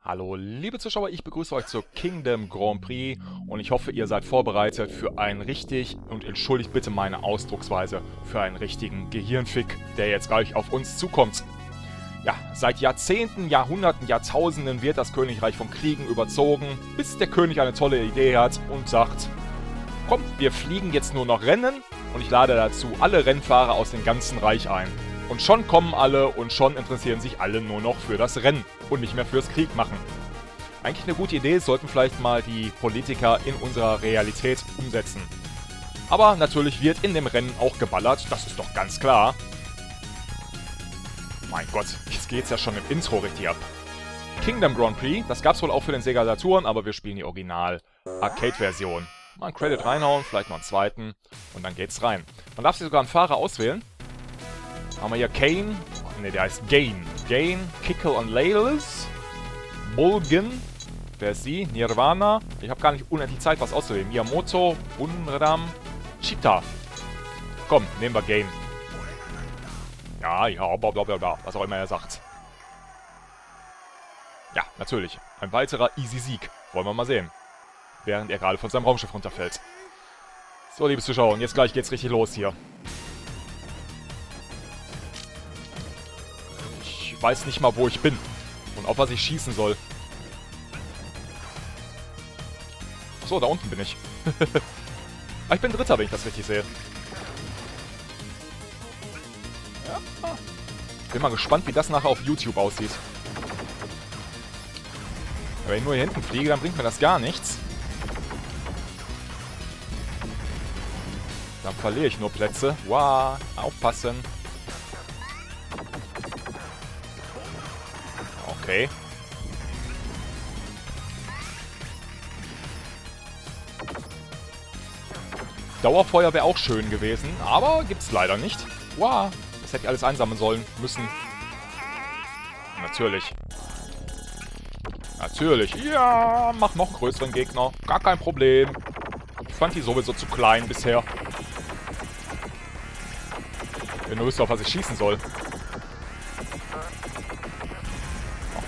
Hallo liebe Zuschauer, ich begrüße euch zur Kingdom Grand Prix und ich hoffe, ihr seid vorbereitet für einen richtig, und entschuldigt bitte meine Ausdrucksweise, für einen richtigen Gehirnfick, der jetzt gleich auf uns zukommt. Ja, seit Jahrzehnten, Jahrhunderten, Jahrtausenden wird das Königreich von Kriegen überzogen, bis der König eine tolle Idee hat und sagt, komm, wir fliegen jetzt nur noch Rennen und ich lade dazu alle Rennfahrer aus dem ganzen Reich ein. Und schon kommen alle und schon interessieren sich alle nur noch für das Rennen und nicht mehr fürs Krieg machen. Eigentlich eine gute Idee, sollten vielleicht mal die Politiker in unserer Realität umsetzen. Aber natürlich wird in dem Rennen auch geballert, das ist doch ganz klar. Mein Gott, jetzt geht's ja schon im Intro richtig ab. Kingdom Grand Prix, das gab's wohl auch für den Sega Saturn, aber wir spielen die Original Arcade-Version. Mal einen Credit reinhauen, vielleicht noch einen zweiten und dann geht's rein. Man darf sich sogar einen Fahrer auswählen. Haben wir hier Kane. Ne, der heißt Gain. Gain, Kickle und Layles. Bulgen. Wer ist sie? Nirvana. Ich habe gar nicht unendlich Zeit, was auszuwählen. Miyamoto, Bunram, Cheetah. Komm, nehmen wir Gain. Ja, ja, bla bla bla bla. Was auch immer er sagt. Ja, natürlich. Ein weiterer Easy Sieg. Wollen wir mal sehen. Während er gerade von seinem Raumschiff runterfällt. So, liebe Zuschauer, und jetzt gleich geht's richtig los hier. Weiß nicht mal, wo ich bin. Und auf was ich schießen soll. So, da unten bin ich. ah, ich bin Dritter, wenn ich das richtig sehe. Ja. Bin mal gespannt, wie das nachher auf YouTube aussieht. Wenn ich nur hier hinten fliege, dann bringt mir das gar nichts. Dann verliere ich nur Plätze. Wow, aufpassen. Okay. Dauerfeuer wäre auch schön gewesen, aber gibt's leider nicht. Wow, das hätte ich alles einsammeln sollen, müssen. Natürlich. Natürlich. Ja, mach noch größeren Gegner. Gar kein Problem. Ich fand die sowieso zu klein bisher. Wenn du wüsste, auf was ich schießen soll.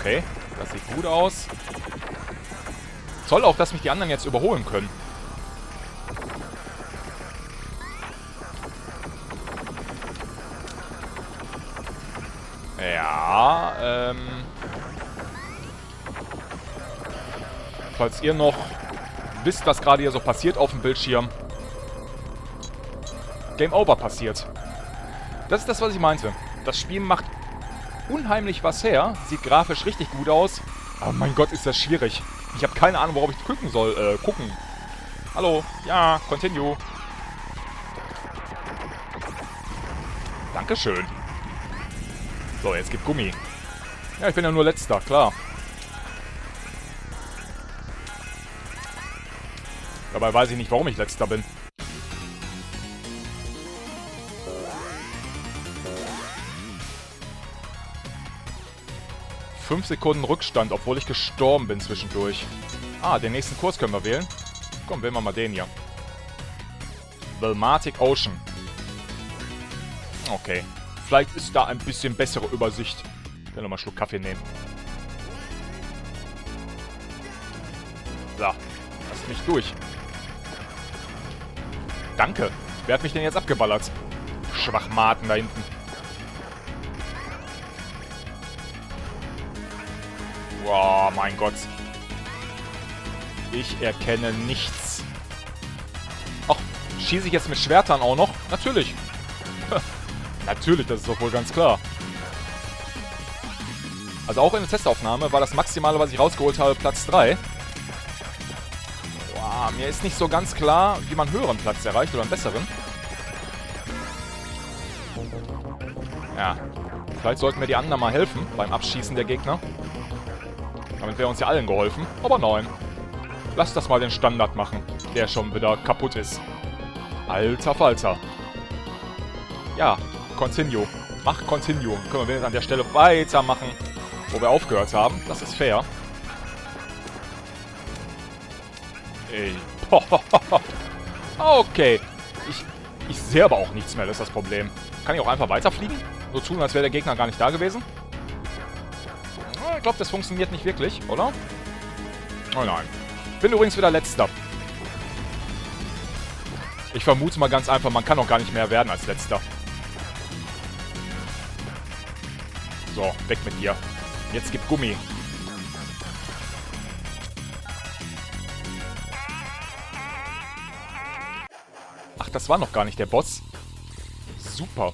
Okay, das sieht gut aus. Toll auch, dass mich die anderen jetzt überholen können. Ja, ähm... Falls ihr noch wisst, was gerade hier so passiert auf dem Bildschirm. Game Over passiert. Das ist das, was ich meinte. Das Spiel macht unheimlich was her. Sieht grafisch richtig gut aus. Aber mein Gott, ist das schwierig. Ich habe keine Ahnung, worauf ich gucken soll. Äh, gucken. Hallo. Ja, continue. Dankeschön. So, jetzt gibt Gummi. Ja, ich bin ja nur letzter, klar. Dabei weiß ich nicht, warum ich letzter bin. 5 Sekunden Rückstand, obwohl ich gestorben bin zwischendurch. Ah, den nächsten Kurs können wir wählen. Komm, wählen wir mal den hier. Velmatic Ocean. Okay. Vielleicht ist da ein bisschen bessere Übersicht. Ich will nochmal einen Schluck Kaffee nehmen. So. Lass mich durch. Danke. Wer hat mich denn jetzt abgeballert? Schwachmaten da hinten. Oh, mein Gott. Ich erkenne nichts. Ach, schieße ich jetzt mit Schwertern auch noch? Natürlich. Natürlich, das ist doch wohl ganz klar. Also auch in der Testaufnahme war das Maximale, was ich rausgeholt habe, Platz 3. Boah, mir ist nicht so ganz klar, wie man höheren Platz erreicht oder einen besseren. Ja, vielleicht sollten wir die anderen mal helfen beim Abschießen der Gegner. Damit wäre uns ja allen geholfen. Aber nein. Lass das mal den Standard machen, der schon wieder kaputt ist. Alter Falter. Ja, Continue. Mach Continue. Können wir jetzt an der Stelle weitermachen, wo wir aufgehört haben. Das ist fair. Ey. okay. Ich, ich sehe aber auch nichts mehr, das ist das Problem. Kann ich auch einfach weiterfliegen? So tun, als wäre der Gegner gar nicht da gewesen? Ich glaube, das funktioniert nicht wirklich, oder? Oh nein. Bin übrigens wieder Letzter. Ich vermute mal ganz einfach, man kann auch gar nicht mehr werden als Letzter. So, weg mit dir. Jetzt gib Gummi. Ach, das war noch gar nicht der Boss. Super.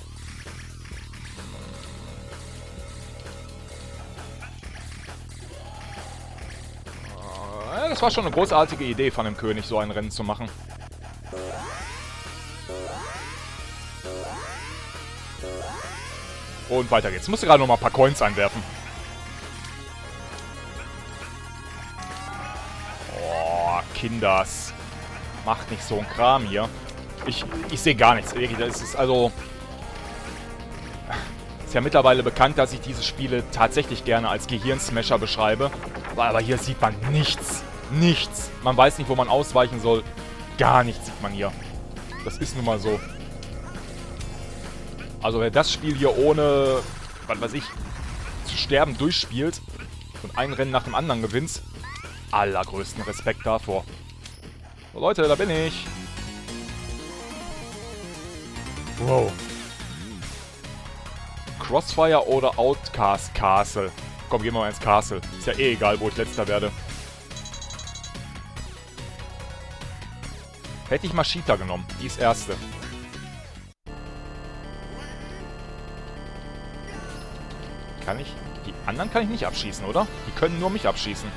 Das war schon eine großartige Idee von dem König, so ein Rennen zu machen. Und weiter geht's. Ich musste gerade noch mal ein paar Coins einwerfen. Oh, Kinders. Macht nicht so ein Kram hier. Ich, ich sehe gar nichts. Das ist also... Ist ja mittlerweile bekannt, dass ich diese Spiele tatsächlich gerne als Gehirnsmasher beschreibe. Aber hier sieht man nichts. Nichts. Man weiß nicht, wo man ausweichen soll. Gar nichts sieht man hier. Das ist nun mal so. Also wer das Spiel hier ohne, was weiß ich, zu sterben durchspielt und ein Rennen nach dem anderen gewinnt, allergrößten Respekt davor. So Leute, da bin ich. Wow. Crossfire oder Outcast Castle? Komm, gehen wir mal ins Castle. Ist ja eh egal, wo ich letzter werde. Hätte ich mal Cheetah genommen. Die ist erste. Kann ich... Die anderen kann ich nicht abschießen, oder? Die können nur mich abschießen.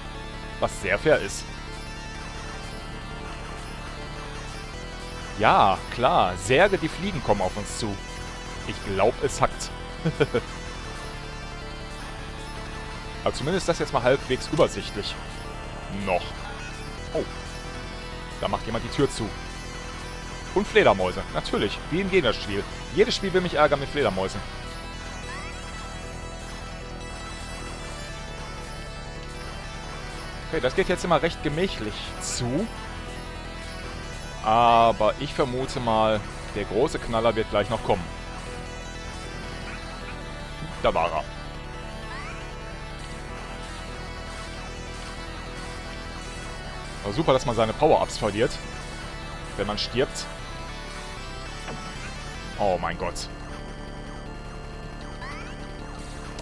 Was sehr fair ist. Ja, klar. Särge, die fliegen, kommen auf uns zu. Ich glaube, es hackt. Aber zumindest das jetzt mal halbwegs übersichtlich. Noch. Oh. Da macht jemand die Tür zu. Und Fledermäuse. Natürlich. Wie in jedem Spiel. Jedes Spiel will mich ärgern mit Fledermäusen. Okay, das geht jetzt immer recht gemächlich zu. Aber ich vermute mal, der große Knaller wird gleich noch kommen. Da war er. Aber super, dass man seine Power-Ups verliert. Wenn man stirbt. Oh mein Gott.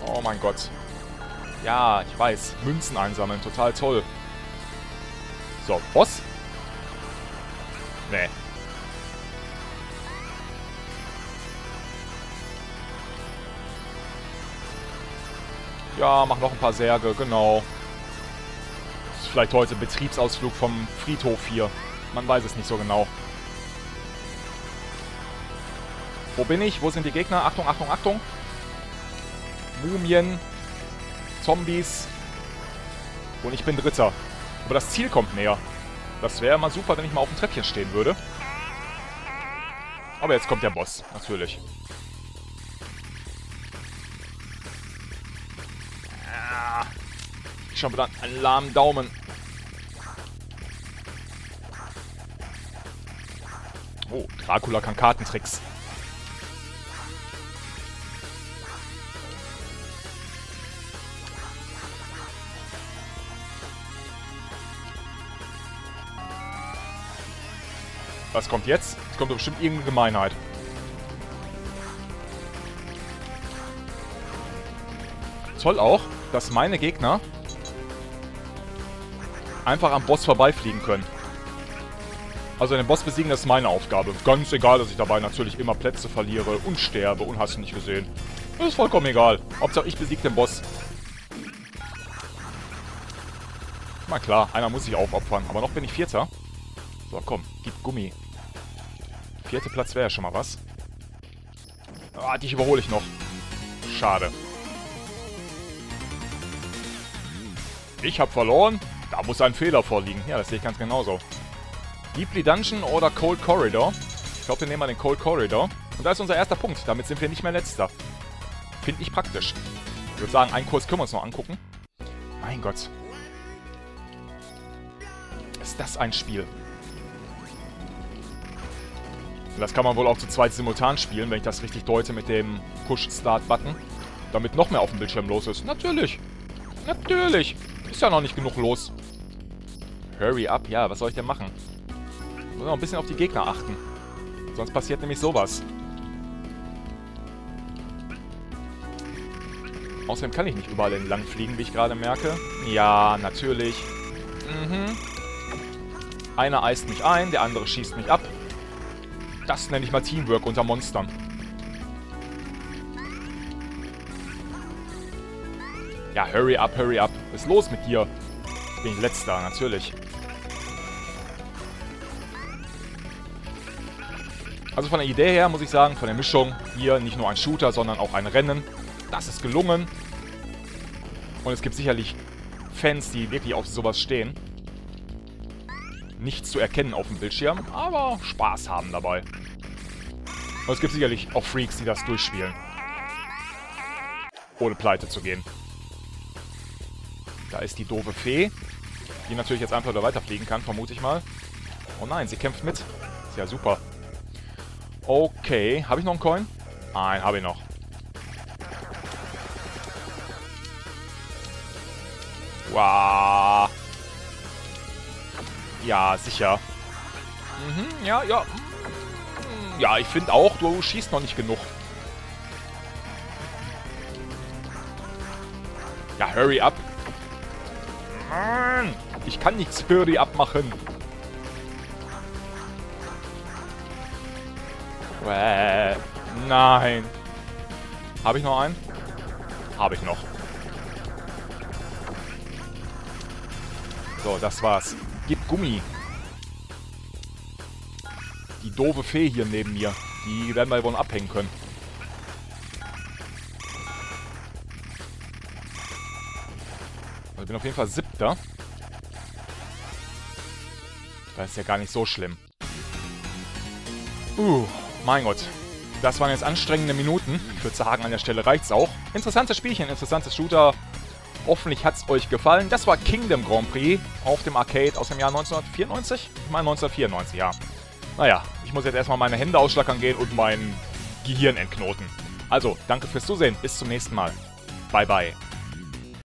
Oh mein Gott. Ja, ich weiß. Münzen einsammeln. Total toll. So, Boss. Nee. Ja, mach noch ein paar Särge, genau. Vielleicht heute Betriebsausflug vom Friedhof hier. Man weiß es nicht so genau. Wo bin ich? Wo sind die Gegner? Achtung, Achtung, Achtung. Mumien. Zombies. Und ich bin Dritter. Aber das Ziel kommt näher. Das wäre mal super, wenn ich mal auf dem Treppchen stehen würde. Aber jetzt kommt der Boss, natürlich. Habe wieder einen lahmen Daumen. Oh, Dracula kann Kartentricks. Was kommt jetzt? Es kommt bestimmt irgendeine Gemeinheit. Toll auch, dass meine Gegner einfach am Boss vorbeifliegen können. Also den Boss besiegen, das ist meine Aufgabe. Ganz egal, dass ich dabei natürlich immer Plätze verliere und sterbe und hast du nicht gesehen. Das ist vollkommen egal. Hauptsache ich besiege den Boss. Na klar, einer muss sich aufopfern. Aber noch bin ich Vierter. So, komm, gib Gummi. Vierter Platz wäre ja schon mal was. Ah, dich überhole ich noch. Schade. Ich habe verloren. Da muss ein Fehler vorliegen. Ja, das sehe ich ganz genauso. Deeply Dungeon oder Cold Corridor. Ich glaube, wir nehmen mal den Cold Corridor. Und da ist unser erster Punkt. Damit sind wir nicht mehr letzter. Finde ich praktisch. Ich würde sagen, einen Kurs können wir uns noch angucken. Mein Gott. Ist das ein Spiel? Das kann man wohl auch zu zweit simultan spielen, wenn ich das richtig deute mit dem Push-Start-Button. Damit noch mehr auf dem Bildschirm los ist. Natürlich. Natürlich. Ist ja noch nicht genug los. Hurry up. Ja, was soll ich denn machen? Muss noch ein bisschen auf die Gegner achten. Sonst passiert nämlich sowas. Außerdem kann ich nicht überall entlang fliegen, wie ich gerade merke. Ja, natürlich. Mhm. Einer eist mich ein, der andere schießt mich ab. Das nenne ich mal Teamwork unter Monstern. Ja, hurry up, hurry up. Was ist los mit dir? Ich bin letzter, natürlich. Also von der Idee her muss ich sagen, von der Mischung hier nicht nur ein Shooter, sondern auch ein Rennen. Das ist gelungen. Und es gibt sicherlich Fans, die wirklich auf sowas stehen. Nichts zu erkennen auf dem Bildschirm, aber Spaß haben dabei. Und es gibt sicherlich auch Freaks, die das durchspielen. Ohne pleite zu gehen. Da ist die doofe Fee, die natürlich jetzt einfach wieder weiterfliegen kann, vermute ich mal. Oh nein, sie kämpft mit. Ist ja super. Okay, habe ich noch einen Coin? Nein, habe ich noch. Wow. Ja, sicher. Mhm, ja, ja. Ja, ich finde auch, du schießt noch nicht genug. Ja, hurry up. Mann, ich kann nichts hurry up machen. Äh, nein. Habe ich noch einen? Habe ich noch. So, das war's. Gib Gummi. Die doofe Fee hier neben mir. Die werden wir wohl abhängen können. Also ich bin auf jeden Fall siebter. Das ist ja gar nicht so schlimm. Uh, mein Gott. Das waren jetzt anstrengende Minuten. Ich würde sagen, an der Stelle reicht's auch. Interessantes Spielchen, interessantes Shooter. Hoffentlich hat es euch gefallen. Das war Kingdom Grand Prix auf dem Arcade aus dem Jahr 1994. Ich meine 1994, ja. Naja, ich muss jetzt erstmal meine Hände ausschlackern gehen und mein Gehirn entknoten. Also, danke fürs Zusehen. Bis zum nächsten Mal. Bye, bye.